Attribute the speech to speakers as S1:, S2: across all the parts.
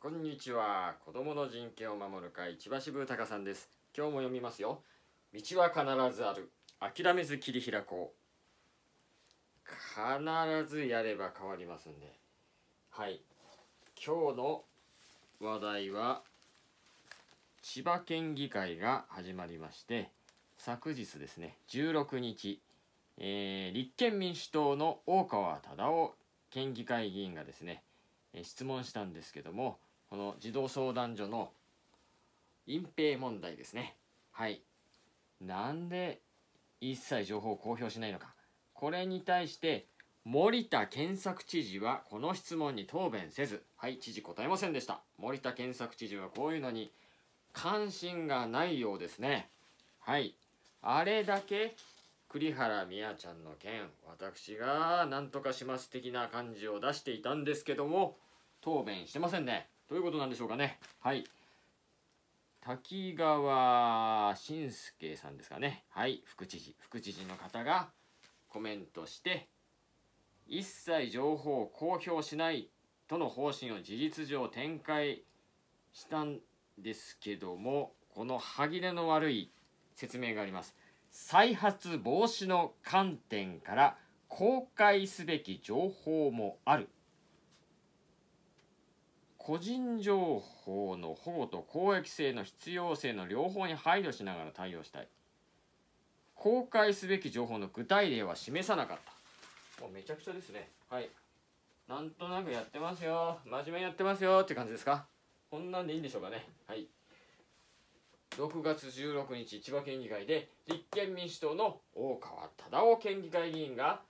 S1: こんにちは。子供の人権を守る会千葉支部隆さんです。今日も読みますよ。道は必ずある。諦めず切り開こう。必ずやれば変わりますんで。はい。今日の話題は千葉県議会が始まりまして昨日ですね。16日、えー、立憲民主党の大川忠夫県議会議員がですね、えー、質問したんですけどもこの児童相談所の隠蔽問題ですね。はい。なんで一切情報を公表しないのか。これに対して森田健作知事はこの質問に答弁せず。はい知事答えませんでした。森田健作知事はこういうのに関心がないようですね。はい。あれだけ栗原宮ちゃんの件私が何とかします的な感じを出していたんですけども答弁してませんね。どういうことなんでしょうかね。はい。滝川信介さんですかね。はい。副知事。副知事の方がコメントして一切情報を公表しないとの方針を事実上展開したんですけどもこの歯切れの悪い説明があります。再発防止の観点から公開すべき情報もある。個人情報の保護と公益性の必要性の両方に配慮しながら対応したい。公開すべき情報の具体例は示さなかった。もうめちゃくちゃですね。はい。なんとなくやってますよ。真面目にやってますよって感じですか？こんなんでいいんでしょうかね。はい。6月16日千葉県議会で立憲民主党の大川忠夫県議会議員が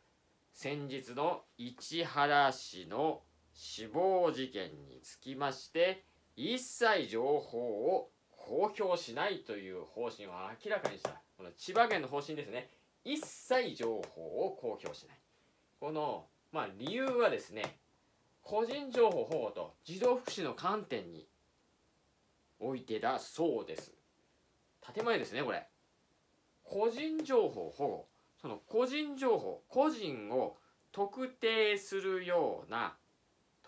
S1: 先日の市原市の死亡事件につきまして一切情報を公表しないという方針を明らかにした。この千葉県の方針ですね。一切情報を公表しない。このまあ理由はですね個人情報保護と児童福祉の観点においてだそうです。建前ですねこれ。個人情報保護。その個人情報個人を特定するような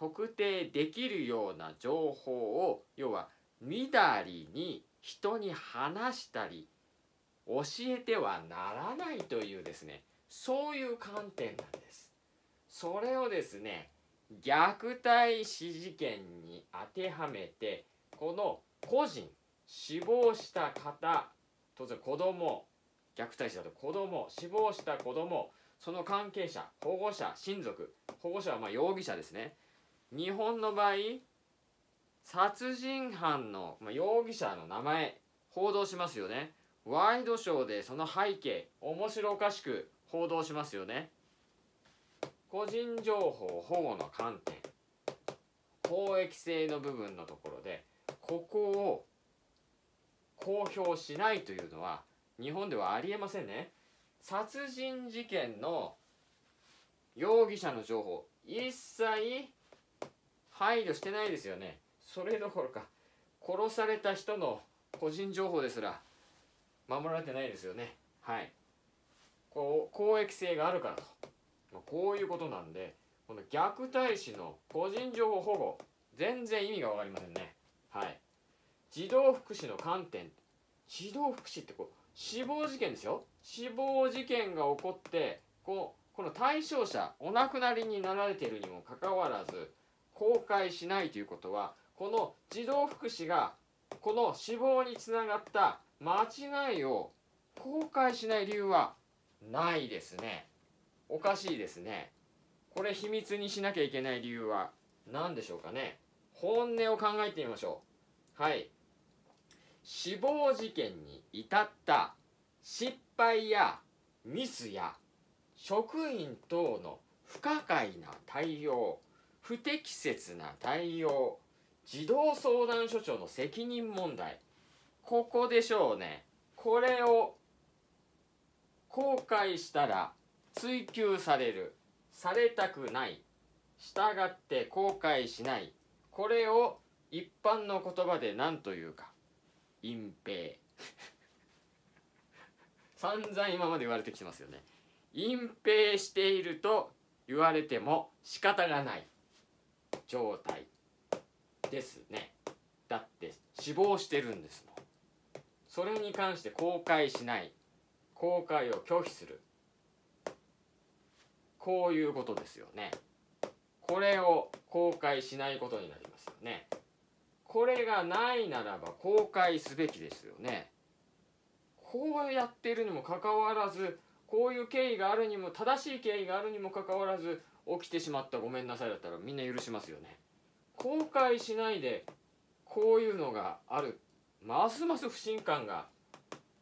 S1: 特定できるような情報を要はみだりに人に話したり教えてはならないというですねそういう観点なんです。それをですね虐待死事件に当てはめてこの個人死亡した方当然子供虐待死だと子供死亡した子供その関係者保護者親族保護者はま容疑者ですね。日本の場合殺人犯の、ま容疑者の名前報道しますよね。ワイドショーでその背景面白おかしく報道しますよね。個人情報保護の観点。公益性の部分のところでここを公表しないというのは日本ではありえませんね。殺人事件の容疑者の情報一切配慮してないですよね。それどころか殺された人の個人情報ですら守られてないですよね。はい。こう公益性があるからと。こういうことなんでこの虐待死の個人情報保護全然意味が分かりませんね。はい。児童福祉の観点。児童福祉ってこう死亡事件ですよ。死亡事件が起こってこうこの対象者お亡くなりになられているにもかかわらず公開しないということはこの児童福祉がこの死亡につながった間違いを公開しない理由はないですね。おかしいですね。これ秘密にしなきゃいけない理由は何でしょうかね。本音を考えてみましょう。はい。死亡事件に至った失敗やミスや職員等の不可解な対応。不適切な対応児童相談所長の責任問題。ここでしょうね。これを公開したら追及される。されたくない。従って公開しない。これを一般の言葉で何というか。隠蔽。散々今まで言われてきてますよね。隠蔽していると言われても仕方がない。状態ですね。だって死亡してるんですもん。それに関して公開しない。公開を拒否する。こういうことですよね。これを公開しないことになりますよね。これがないならば公開すべきですよね。こうやってるにもかかわらずこういう経緯があるにも正しい経緯があるにもかかわらず起きてしまったごめんなさいだったらみんな許しますよね。公開しないでこういうのがある。ますます不信感が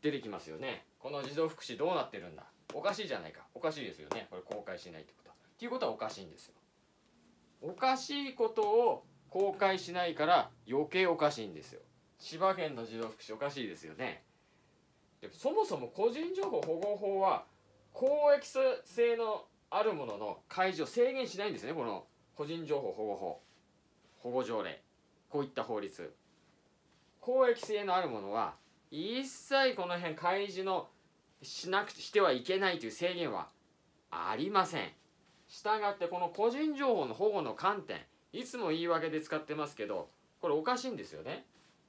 S1: 出てきますよね。この児童福祉どうなってるんだ。おかしいじゃないか。おかしいですよね。これ公開しないってこと。っていうことはおかしいんですよ。おかしいことを公開しないから余計おかしいんですよ。千葉県の児童福祉おかしいですよね。でそもそも個人情報保護法は公益性のあるものの開示を制限しないんですねこの個人情報保護法。保護条例。こういった法律。公益性のあるものは一切この辺開示のしなくしてはいけないという制限はありません。したがってこの個人情報の保護の観点いつも言い訳で使ってますけどこれおかしいんですよね。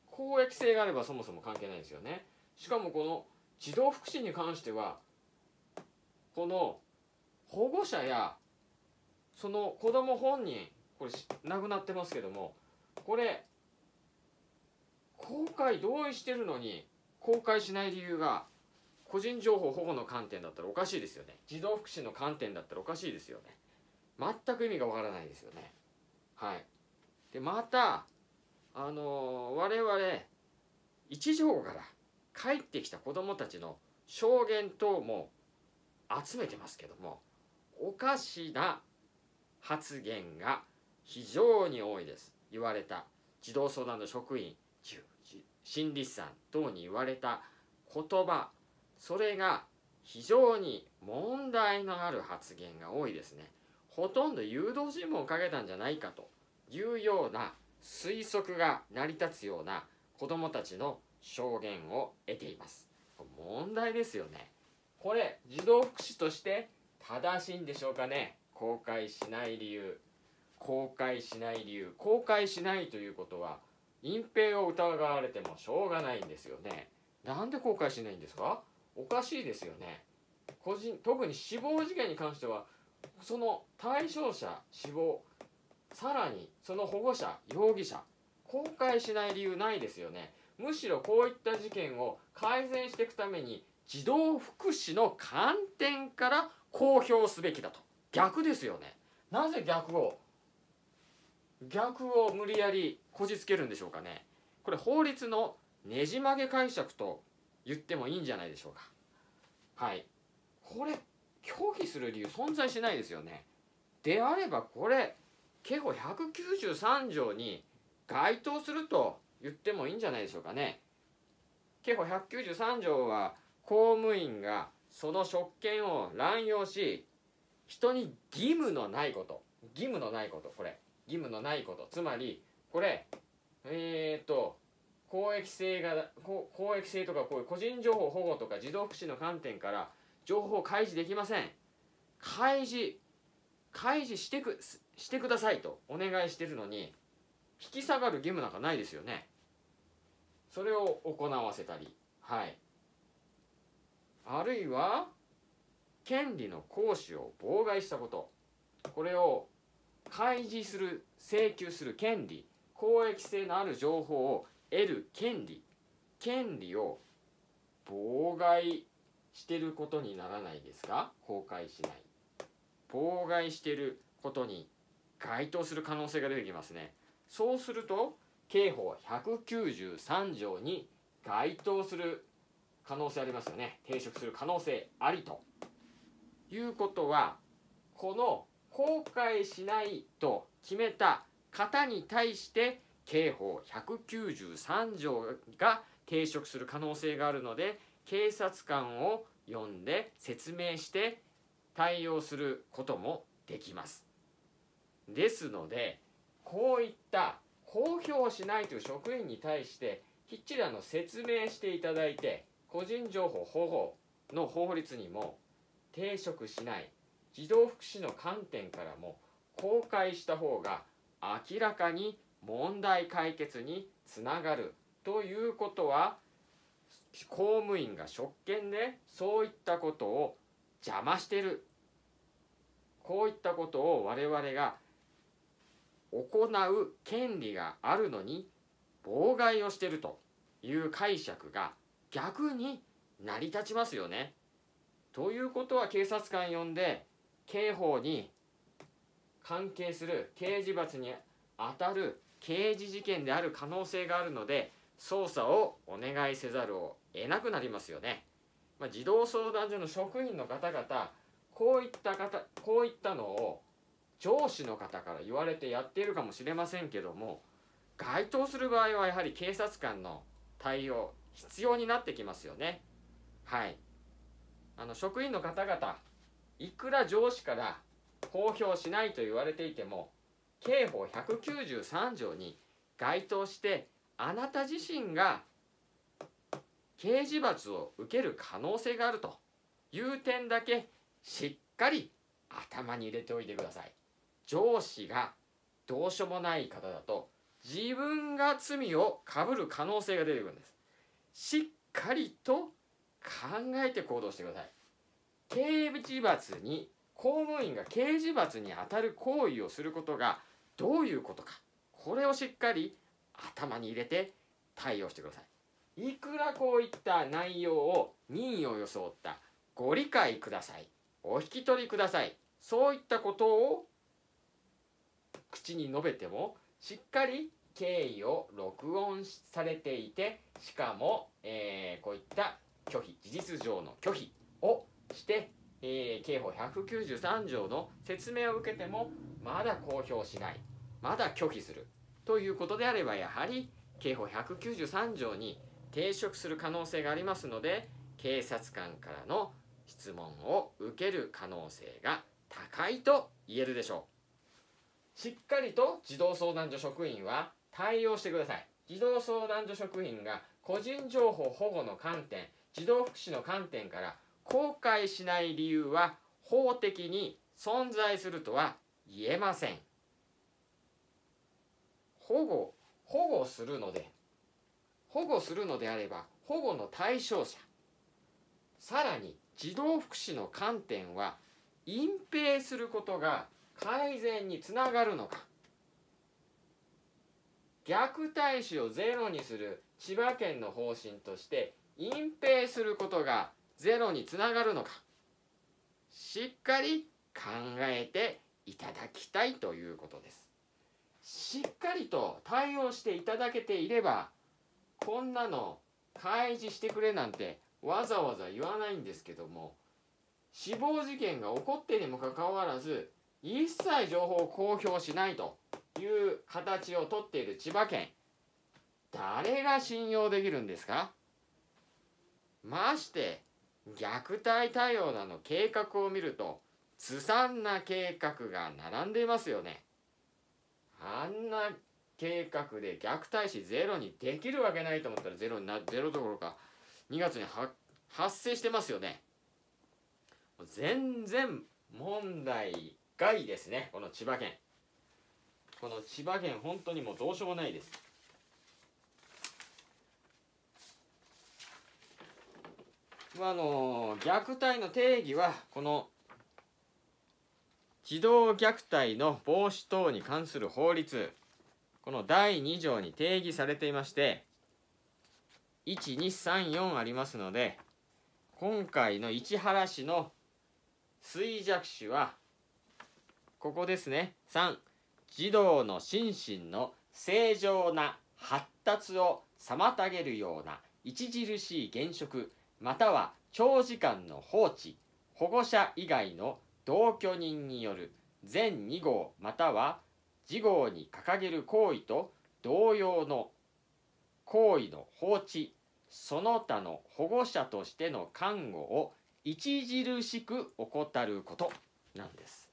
S1: 公益性があればそもそも関係ないですよね。しかもこの児童福祉に関してはこの保護者やその子供本人これ亡くなってますけどもこれ公開同意してるのに公開しない理由が個人情報保護の観点だったらおかしいですよね。児童福祉の観点だったらおかしいですよね。全く意味がわからないですよね。はい。でまたあのー、我々一条から帰ってきた子どもたちの証言等も集めてますけどもおかしな発言が非常に多いです。言われた児童相談の職員心理師さん等に言われた言葉それが非常に問題のある発言が多いですね。ほとんど誘導尋問をかけたんじゃないかというような推測が成り立つような子どもたちの証言を得ています。問題ですよね。これ児童福祉として正しいんでしょうかね？公開しない理由。公開しない理由。公開しないということは隠蔽を疑われてもしょうがないんですよね。なんで公開しないんですか？おかしいですよね。個人特に死亡事件に関してはその対象者死亡さらにその保護者容疑者公開しない理由ないですよね。むしろこういった事件を改善していくために児童福祉の観点から公表すべきだと。逆ですよね。なぜ逆を？逆を無理やりこじつけるんでしょうかね。これ法律のねじ曲げ解釈と言ってもいいんじゃないでしょうか。はい。これ拒否する理由存在しないですよね。であればこれ刑法193条に該当すると言ってもいいんじゃないでしょうかね。刑法193条は公務員がその職権を乱用し人に義務のないこと。義務のないことこれ。義務のないこと。つまりこれえっ、と公益性が公益性とかこういう個人情報保護とか児童福祉の観点から情報を開示できません。開示開示してくしてくださいとお願いしてるのに引き下がる義務なんかないですよね。それを行わせたり。はい。あるいは権利の行使を妨害したこと。これを開示する請求する権利。公益性のある情報を得る権利。権利を妨害してることにならないですか？公開しない。妨害してることに該当する可能性が出てきますね。そうすると刑法193条に該当する可能性ありますよね抵触する可能性ありということはこの公開しないと決めた方に対して刑法193条が抵触する可能性があるので警察官を呼んで説明して対応することもできます。ですのでこういった公表しないという職員に対してきっちりあの説明していただいて個人情報保護の法律にも抵触しない児童福祉の観点からも公開した方が明らかに問題解決につながるということは公務員が職権でそういったことを邪魔してる。こういったことを我々が行う権利があるのに妨害をしてるという解釈が逆に成り立ちますよね。ということは警察官呼んで刑法に関係する刑事罰に当たる刑事事件である可能性があるので捜査をお願いせざるを得なくなりますよね。まあ、児童相談所の職員の方々こういった方こういったのを上司の方から言われてやっているかもしれませんけども該当する場合はやはり警察官の対応必要になってきますよね。はい。あの職員の方々いくら上司から公表しないと言われていても刑法193条に該当してあなた自身が刑事罰を受ける可能性があるという点だけしっかり頭に入れておいてください。上司がどうしようもない方だと自分が罪をかぶる可能性が出てくるんです。しっかりと考えて行動してください。刑事罰に公務員が刑事罰に当たる行為をすることがどういうことかこれをしっかり頭に入れて対応してください。いくらこういった内容を任意を装ったご理解ください。お引き取りください。そういったことを口に述べてもしっかり経緯を録音されていてしかも、えー、こういった拒否事実上の拒否をして、えー、刑法193条の説明を受けてもまだ公表しないまだ拒否するということであればやはり刑法193条に抵触する可能性がありますので警察官からの質問を受ける可能性が高いと言えるでしょう。しっかりと児童相談所職員は対応してください。児童相談所職員が個人情報保護の観点児童福祉の観点から公開しない理由は法的に存在するとは言えません。保護保護するので保護するのであれば保護の対象者さらに児童福祉の観点は隠蔽することが改善につながるのか。虐待死をゼロにする千葉県の方針として隠蔽することがゼロにつながるのかしっかり考えていただきたいということです。しっかりと対応していただけていればこんなの開示してくれなんてわざわざ言わないんですけども死亡事件が起こってにもかかわらず一切情報を公表しないという形をとっている千葉県。誰が信用できるんですか？まして虐待対応なの計画を見るとずさんな計画が並んでいますよね。あんな計画で虐待死ゼロにできるわけないと思ったらゼロになゼロどころか2月に発生してますよね。全然問題外ですねこの千葉県。この千葉県本当にもうどうしようもないです。まあの虐待の定義はこの児童虐待の防止等に関する法律。この第2条に定義されていまして1234ありますので今回の市原市の衰弱死はここですね。3児童の心身の正常な発達を妨げるような著しい減職または長時間の放置保護者以外の同居人による全2号または次号に掲げる行為と同様の行為の放置その他の保護者としての看護を著しく怠ることなんです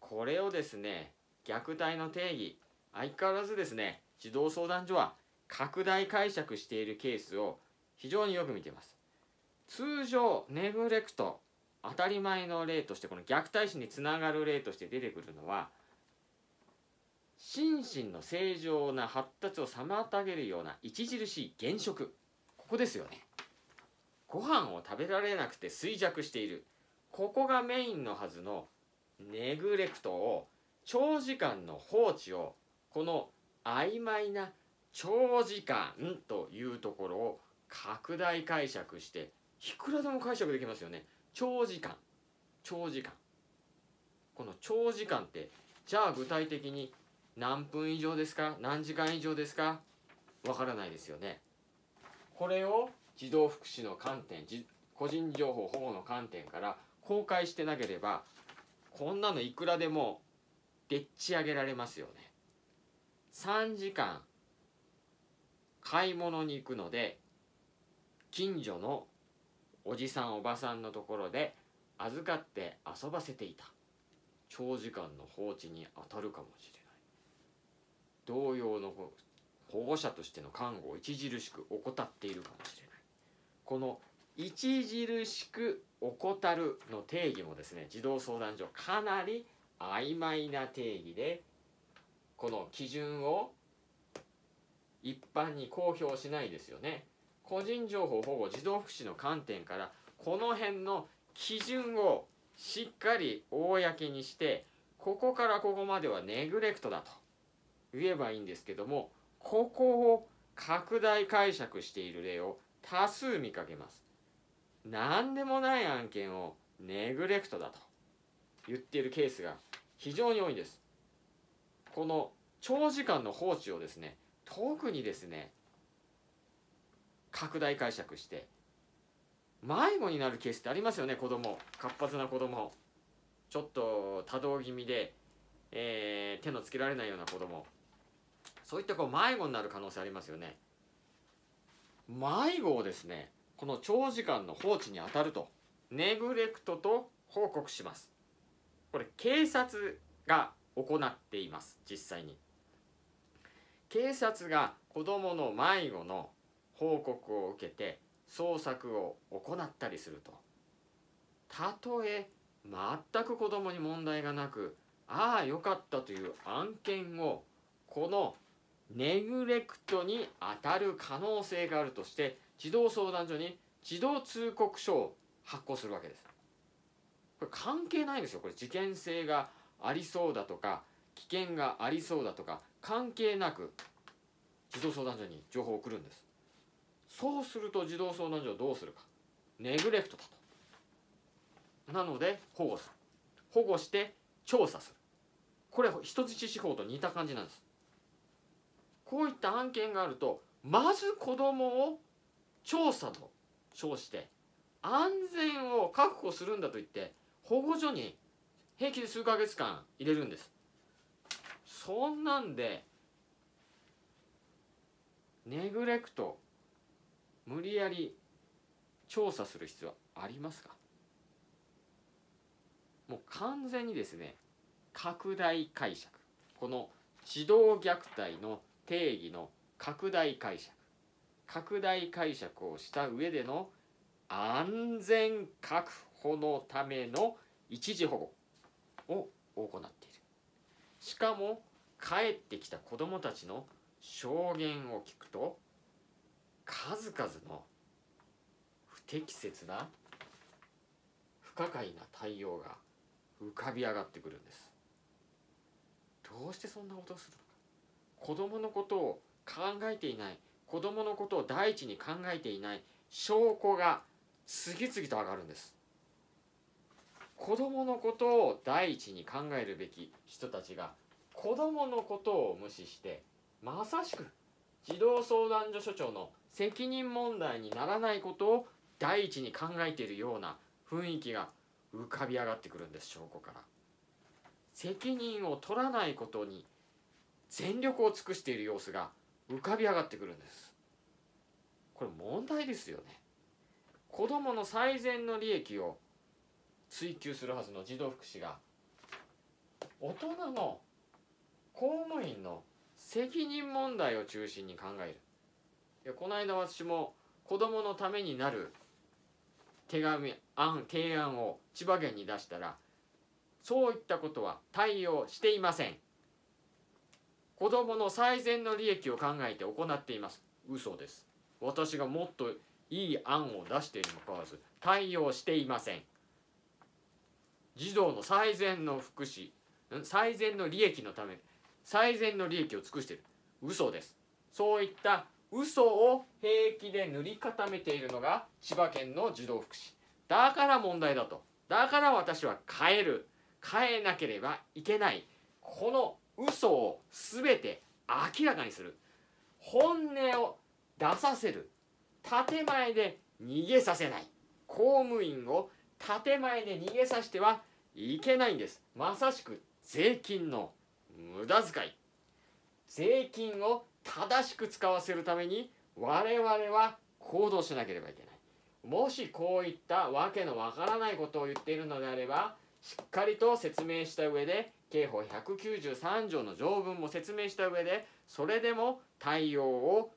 S1: これをですね虐待の定義。相変わらずですね児童相談所は拡大解釈しているケースを非常によく見ています。通常ネグレクト当たり前の例としてこの虐待死につながる例として出てくるのは心身の正常な発達を妨げるような著しい減食ここですよね。ご飯を食べられなくて衰弱している。ここがメインのはずのネグレクトを長時間の放置をこの曖昧な長時間というところを拡大解釈していくらでも解釈できますよね。長時間。長時間。この長時間ってじゃあ具体的に何分以上ですか？何時間以上ですか？わからないですよね。これを児童福祉の観点個人情報保護の観点から公開してなければこんなのいくらでもでっち上げられますよね。3時間買い物に行くので近所のおじさんおばさんのところで預かって遊ばせていた。長時間の放置に当たるかもしれない。同様の保護者としての看護を著しく怠っているかもしれない。この著しく怠るの定義もですね児童相談所かなり曖昧な定義でこの基準を一般に公表しないですよね。個人情報保護児童福祉の観点からこの辺の基準をしっかり公にしてここからここまではネグレクトだと言えばいいんですけどもここを拡大解釈している例を多数見かけます。何でもない案件をネグレクトだと。言っているケースが非常に多いんです。この長時間の放置をですね特にですね拡大解釈して迷子になるケースってありますよね。子供活発な子供。ちょっと多動気味で、えー、手のつけられないような子供。そういったこう迷子になる可能性ありますよね。迷子をですねこの長時間の放置に当たるとネグレクトと報告します。これ警察が行っています実際に警察が子どもの迷子の報告を受けて捜索を行ったりするとたとえ全く子どもに問題がなくああよかったという案件をこのネグレクトに当たる可能性があるとして児童相談所に児童通告書を発行するわけです。これ関係ないんですよ。これ事件性がありそうだとか危険がありそうだとか関係なく児童相談所に情報を送るんです。そうすると児童相談所はどうするか。ネグレクトだと。なので保護する。保護して調査する。これ人質司法と似た感じなんです。こういった案件があるとまず子供を調査と称して安全を確保するんだと言って保護所に平気で数ヶ月間入れるんですそんなんでネグレクト無理やり調査する必要ありますかもう完全にですね拡大解釈この児童虐待の定義の拡大解釈拡大解釈をした上での安全確保のための一時保護を行っている。しかも帰ってきた子どもたちの証言を聞くと数々の不適切な不可解な対応が浮かび上がってくるんです。どうしてそんなことをするのか。子供のことを考えていない。子供のことを第一に考えていない。証拠が次々と上がるんです。子供のことを第一に考えるべき人たちが子供のことを無視してまさしく児童相談所所長の責任問題にならないことを第一に考えているような雰囲気が浮かび上がってくるんです証拠から。責任を取らないことに全力を尽くしている様子が浮かび上がってくるんです。これ問題ですよね。子どもの最善の利益を追求するはずの児童福祉が大人の公務員の責任問題を中心に考える。いやこの間私も子どものためになる手紙案提案を千葉県に出したらそういったことは対応していません。子供の最善の利益を考えて行っています。嘘です。私がもっといい案を出しているにもかかわらず対応していません。児童の最善の福祉最善の利益のため最善の利益を尽くしている。嘘です。そういった嘘を平気で塗り固めているのが千葉県の児童福祉。だから問題だと。だから私は変える。変えなければいけない。この嘘を全て明らかにする。本音を出させる。建前で逃げさせない。公務員を建前で逃げさせてはいけないんです。まさしく税金の無駄遣い。税金を正しく使わせるために我々は行動しなければいけない。もしこういったわけのわからないことを言っているのであればしっかりと説明した上で刑法193条の条文も説明した上でそれでも対応を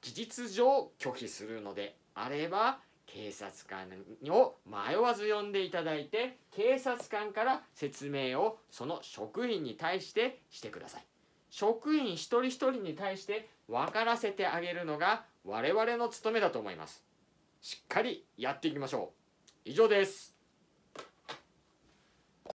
S1: 事実上拒否するのであれば警察官を迷わず呼んでいただいて警察官から説明をその職員に対してしてください。職員一人一人に対して分からせてあげるのが我々の務めだと思います。しっかりやっていきましょう。以上です。